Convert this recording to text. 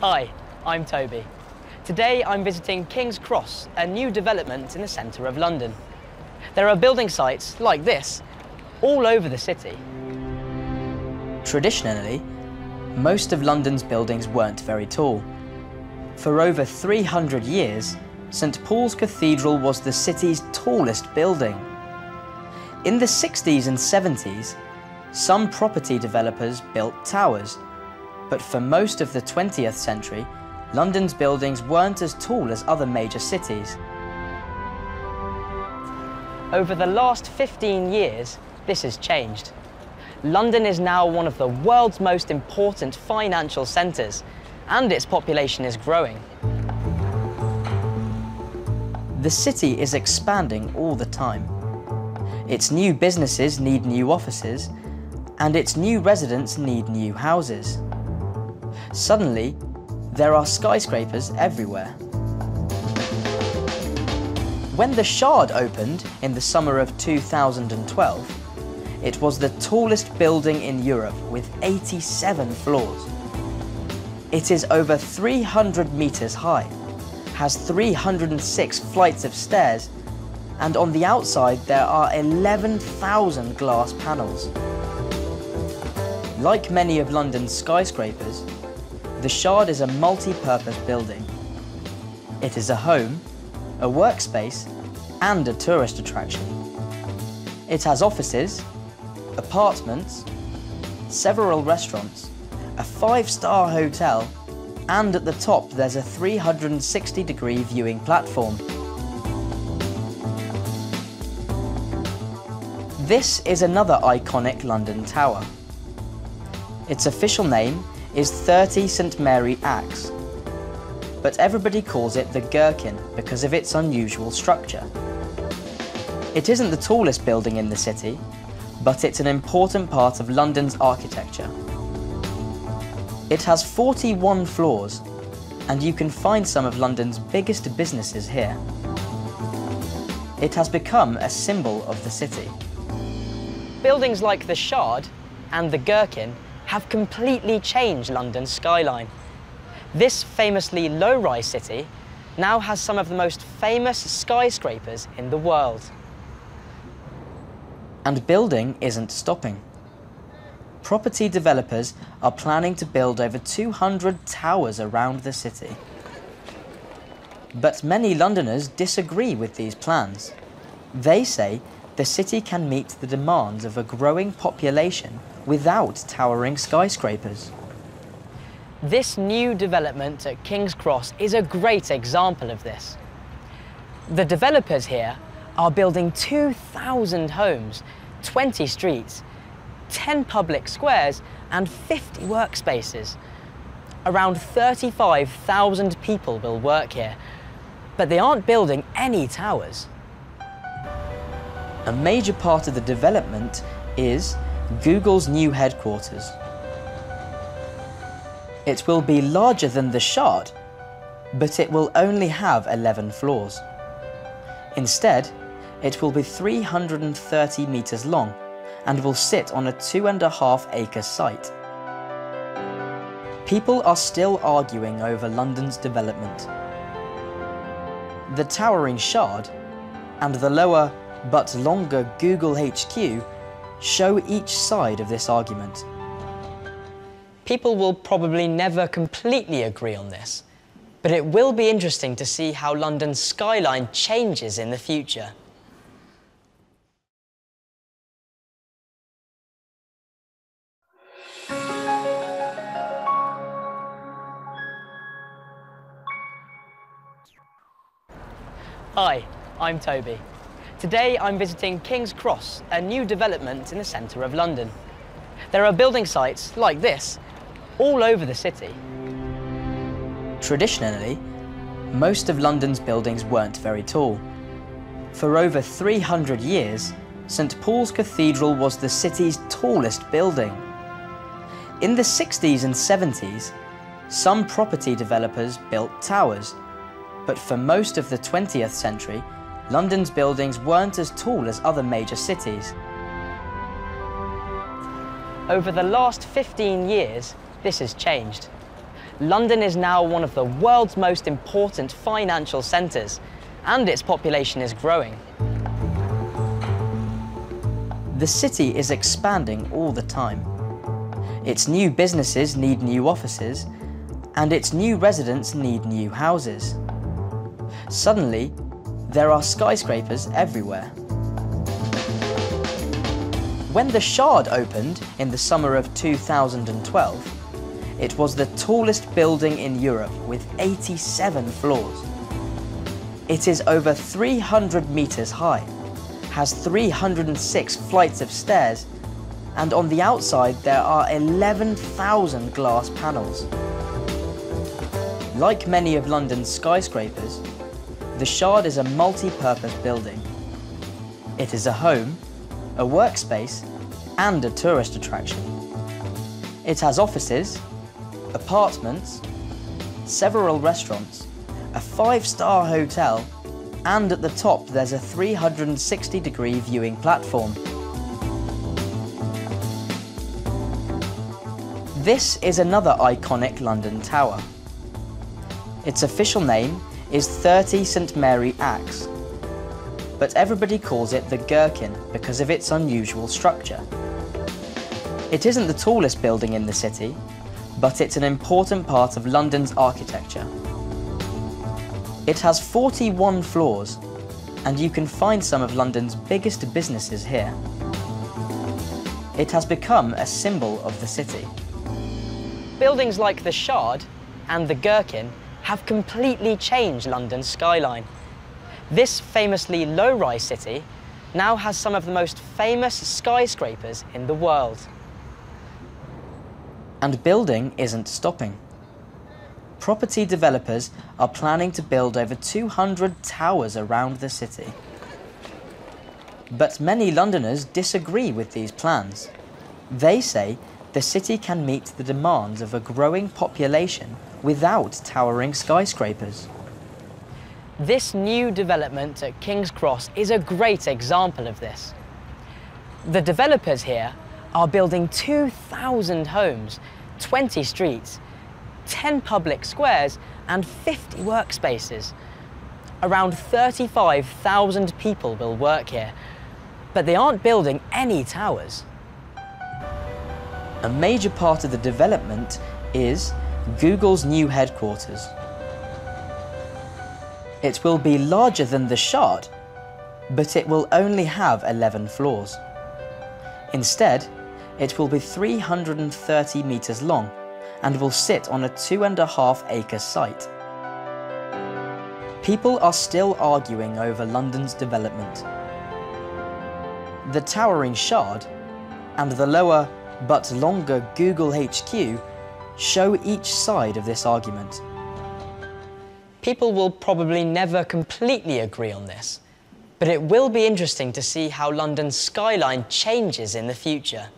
Hi, I'm Toby. Today I'm visiting King's Cross, a new development in the centre of London. There are building sites like this all over the city. Traditionally, most of London's buildings weren't very tall. For over 300 years, St Paul's Cathedral was the city's tallest building. In the 60s and 70s, some property developers built towers, but for most of the 20th century, London's buildings weren't as tall as other major cities. Over the last 15 years, this has changed. London is now one of the world's most important financial centres, and its population is growing. The city is expanding all the time. Its new businesses need new offices, and its new residents need new houses. Suddenly, there are skyscrapers everywhere. When the Shard opened in the summer of 2012, it was the tallest building in Europe with 87 floors. It is over 300 metres high, has 306 flights of stairs, and on the outside there are 11,000 glass panels. Like many of London's skyscrapers, the Shard is a multi-purpose building. It is a home, a workspace, and a tourist attraction. It has offices, apartments, several restaurants, a five-star hotel, and at the top there's a 360 degree viewing platform. This is another iconic London tower. Its official name is 30 St Mary Axe, but everybody calls it the Gherkin because of its unusual structure. It isn't the tallest building in the city, but it's an important part of London's architecture. It has 41 floors, and you can find some of London's biggest businesses here. It has become a symbol of the city. Buildings like the Shard and the Gherkin have completely changed London's skyline. This famously low-rise city now has some of the most famous skyscrapers in the world. And building isn't stopping. Property developers are planning to build over 200 towers around the city. But many Londoners disagree with these plans. They say the city can meet the demands of a growing population without towering skyscrapers. This new development at King's Cross is a great example of this. The developers here are building 2,000 homes, 20 streets, 10 public squares and 50 workspaces. Around 35,000 people will work here, but they aren't building any towers. A major part of the development is Google's new headquarters. It will be larger than the Shard, but it will only have 11 floors. Instead, it will be 330 metres long and will sit on a two and a half acre site. People are still arguing over London's development. The towering Shard and the lower but longer Google HQ show each side of this argument. People will probably never completely agree on this, but it will be interesting to see how London's skyline changes in the future. Hi, I'm Toby. Today I'm visiting King's Cross, a new development in the centre of London. There are building sites like this all over the city. Traditionally, most of London's buildings weren't very tall. For over 300 years, St Paul's Cathedral was the city's tallest building. In the 60s and 70s, some property developers built towers, but for most of the 20th century, London's buildings weren't as tall as other major cities. Over the last 15 years, this has changed. London is now one of the world's most important financial centres, and its population is growing. The city is expanding all the time. Its new businesses need new offices, and its new residents need new houses. Suddenly, there are skyscrapers everywhere. When the Shard opened in the summer of 2012, it was the tallest building in Europe with 87 floors. It is over 300 metres high, has 306 flights of stairs, and on the outside there are 11,000 glass panels. Like many of London's skyscrapers, the Shard is a multi-purpose building. It is a home, a workspace and a tourist attraction. It has offices, apartments, several restaurants, a five-star hotel and at the top there's a 360 degree viewing platform. This is another iconic London tower. Its official name is 30 St Mary Axe, but everybody calls it the Gherkin because of its unusual structure. It isn't the tallest building in the city, but it's an important part of London's architecture. It has 41 floors, and you can find some of London's biggest businesses here. It has become a symbol of the city. Buildings like the Shard and the Gherkin have completely changed London's skyline. This famously low-rise city now has some of the most famous skyscrapers in the world. And building isn't stopping. Property developers are planning to build over 200 towers around the city. But many Londoners disagree with these plans. They say the city can meet the demands of a growing population without towering skyscrapers. This new development at King's Cross is a great example of this. The developers here are building 2,000 homes, 20 streets, 10 public squares and 50 workspaces. Around 35,000 people will work here, but they aren't building any towers. A major part of the development is Google's new headquarters. It will be larger than the Shard, but it will only have 11 floors. Instead, it will be 330 metres long and will sit on a two and a half acre site. People are still arguing over London's development. The towering Shard and the lower but longer Google HQ show each side of this argument. People will probably never completely agree on this, but it will be interesting to see how London's skyline changes in the future.